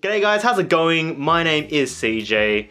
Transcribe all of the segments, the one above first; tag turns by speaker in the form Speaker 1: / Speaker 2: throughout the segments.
Speaker 1: G'day guys, how's it going? My name is CJ.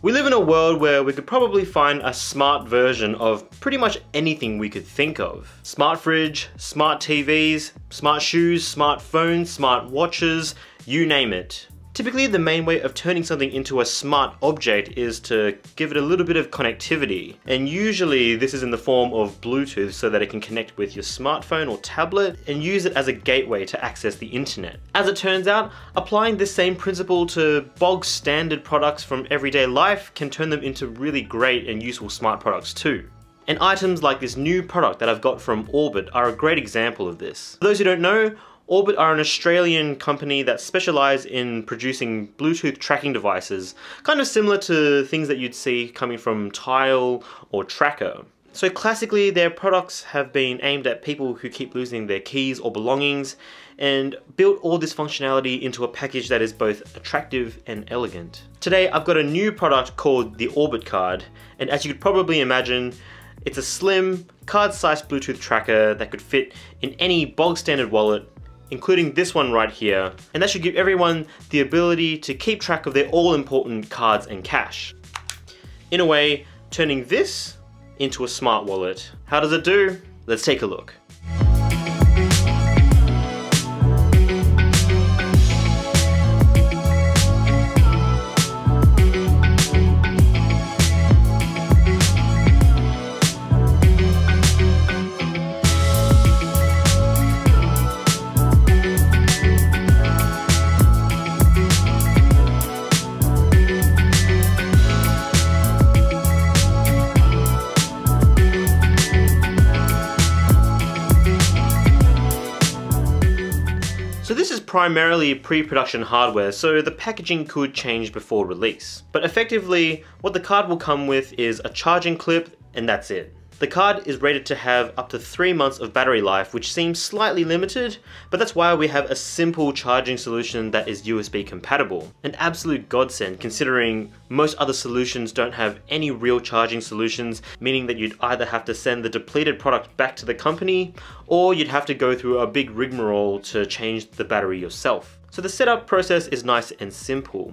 Speaker 1: We live in a world where we could probably find a smart version of pretty much anything we could think of. Smart fridge, smart TVs, smart shoes, smart phones, smart watches, you name it. Typically the main way of turning something into a smart object is to give it a little bit of connectivity. And usually this is in the form of Bluetooth so that it can connect with your smartphone or tablet and use it as a gateway to access the internet. As it turns out, applying this same principle to bog standard products from everyday life can turn them into really great and useful smart products too. And items like this new product that I've got from Orbit are a great example of this. For those who don't know, Orbit are an Australian company that specialise in producing Bluetooth tracking devices, kind of similar to things that you'd see coming from Tile or TrackR. So classically, their products have been aimed at people who keep losing their keys or belongings and built all this functionality into a package that is both attractive and elegant. Today, I've got a new product called the Orbit Card, and as you could probably imagine, it's a slim, card-sized Bluetooth tracker that could fit in any bog standard wallet including this one right here, and that should give everyone the ability to keep track of their all-important cards and cash. In a way, turning this into a smart wallet. How does it do? Let's take a look. Primarily pre-production hardware, so the packaging could change before release. But effectively, what the card will come with is a charging clip, and that's it. The card is rated to have up to 3 months of battery life, which seems slightly limited, but that's why we have a simple charging solution that is USB compatible. An absolute godsend considering most other solutions don't have any real charging solutions, meaning that you'd either have to send the depleted product back to the company, or you'd have to go through a big rigmarole to change the battery yourself. So the setup process is nice and simple.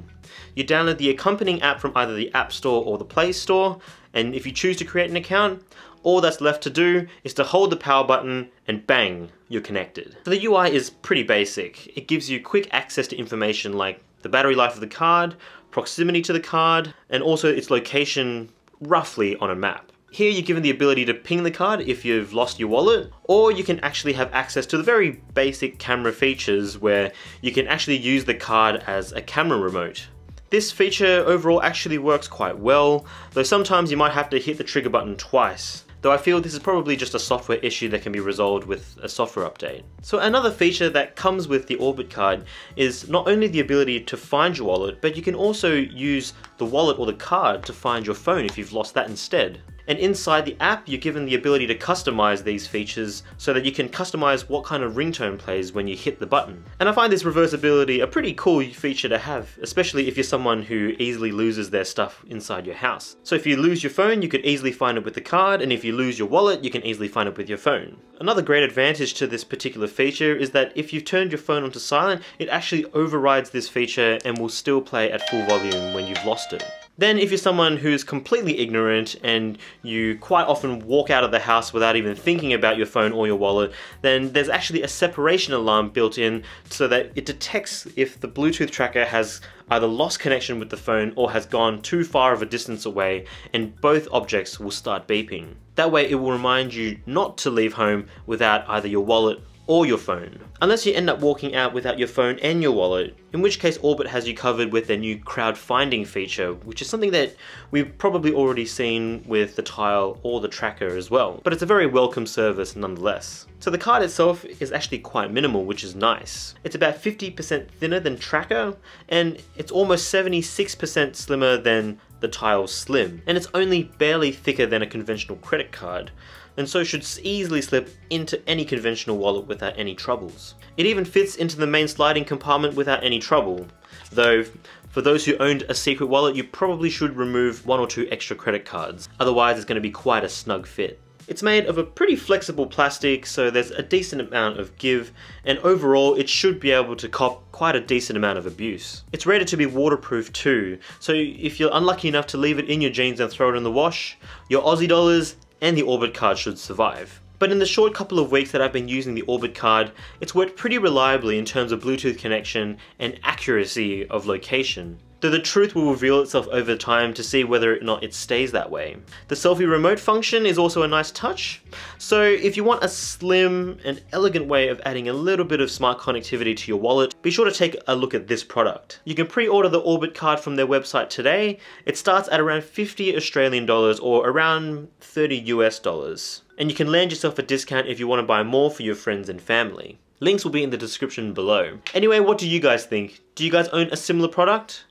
Speaker 1: You download the accompanying app from either the App Store or the Play Store, and if you choose to create an account, all that's left to do is to hold the power button and bang, you're connected. So the UI is pretty basic. It gives you quick access to information like the battery life of the card, proximity to the card, and also its location roughly on a map. Here you're given the ability to ping the card if you've lost your wallet, or you can actually have access to the very basic camera features where you can actually use the card as a camera remote. This feature overall actually works quite well, though sometimes you might have to hit the trigger button twice though I feel this is probably just a software issue that can be resolved with a software update. So another feature that comes with the Orbit card is not only the ability to find your wallet, but you can also use the wallet or the card to find your phone if you've lost that instead. And inside the app, you're given the ability to customize these features so that you can customize what kind of ringtone plays when you hit the button. And I find this reversibility a pretty cool feature to have, especially if you're someone who easily loses their stuff inside your house. So if you lose your phone, you could easily find it with the card, and if you lose your wallet, you can easily find it with your phone. Another great advantage to this particular feature is that if you've turned your phone onto silent, it actually overrides this feature and will still play at full volume when you've lost it. Then if you're someone who's completely ignorant and you quite often walk out of the house without even thinking about your phone or your wallet, then there's actually a separation alarm built in so that it detects if the Bluetooth tracker has either lost connection with the phone or has gone too far of a distance away and both objects will start beeping. That way it will remind you not to leave home without either your wallet or your phone. Unless you end up walking out without your phone and your wallet, in which case Orbit has you covered with their new crowdfinding feature, which is something that we've probably already seen with the Tile or the TrackR as well, but it's a very welcome service nonetheless. So the card itself is actually quite minimal, which is nice. It's about 50% thinner than TrackR, and it's almost 76% slimmer than the Tile's Slim, and it's only barely thicker than a conventional credit card, and so should easily slip into any conventional wallet without any troubles. It even fits into the main sliding compartment without any trouble, though for those who owned a Secrid wallet you probably should remove one or two extra credit cards, otherwise it's going to be quite a snug fit. It's made of a pretty flexible plastic, so there's a decent amount of give, and overall it should be able to cop quite a decent amount of abuse. It's rated to be waterproof too, so if you're unlucky enough to leave it in your jeans and throw it in the wash, your Aussie dollars and the Orbit card should survive. But in the short couple of weeks that I've been using the Orbit card, it's worked pretty reliably in terms of Bluetooth connection and accuracy of location. Though the truth will reveal itself over time to see whether or not it stays that way. The selfie remote function is also a nice touch, so if you want a slim and elegant way of adding a little bit of smart connectivity to your wallet, be sure to take a look at this product. You can pre-order the Orbit card from their website today. It starts at around 50 Australian dollars or around 30 US dollars. And you can land yourself a discount if you want to buy more for your friends and family. Links will be in the description below. Anyway, what do you guys think? Do you guys own a similar product?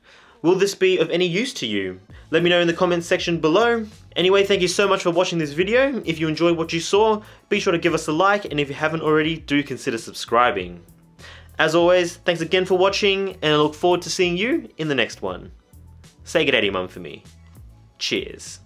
Speaker 1: Will this be of any use to you? Let me know in the comments section below. Anyway, thank you so much for watching this video. If you enjoyed what you saw, be sure to give us a like, and if you haven't already, do consider subscribing. As always, thanks again for watching, and I look forward to seeing you in the next one. Say good day, mum for me. Cheers.